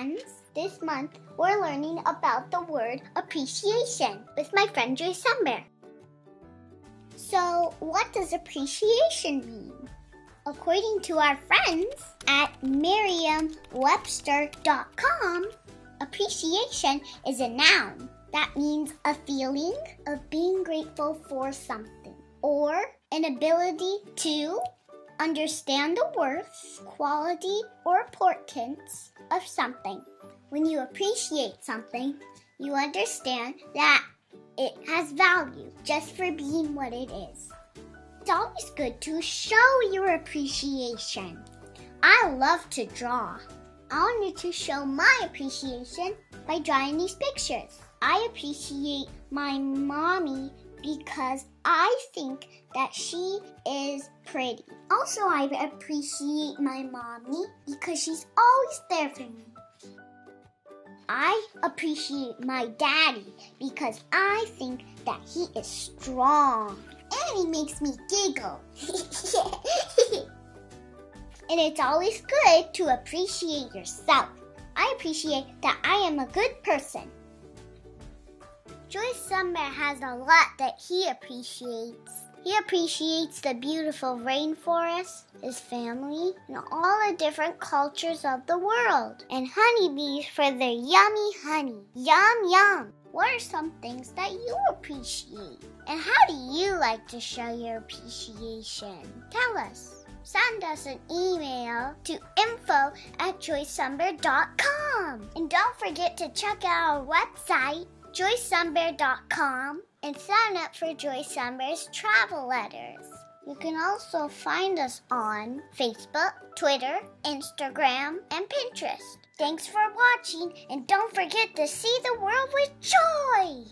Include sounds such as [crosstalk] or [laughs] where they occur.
friends. This month, we're learning about the word appreciation with my friend Joy Sun Bear. So, what does appreciation mean? According to our friends at merriam-webster.com, appreciation is a noun that means a feeling of being grateful for something or an ability to understand the worth, quality, or importance of something. When you appreciate something, you understand that it has value just for being what it is. It's always good to show your appreciation. I love to draw. I wanted to show my appreciation by drawing these pictures. I appreciate my mommy because I think that she is pretty. Also, I appreciate my mommy because she's always there for me. I appreciate my daddy because I think that he is strong and he makes me giggle. [laughs] and it's always good to appreciate yourself. I appreciate that I am a good person. Joy Sun Bear has a lot that he appreciates. He appreciates the beautiful rainforest, his family, and all the different cultures of the world, and honeybees for their yummy honey. Yum, yum. What are some things that you appreciate? And how do you like to show your appreciation? Tell us. Send us an email to info at joysunbear.com. And don't forget to check out our website, joysunbear.com and sign up for Joy Sun Bear's travel letters. You can also find us on Facebook, Twitter, Instagram, and Pinterest. Thanks for watching, and don't forget to see the world with joy!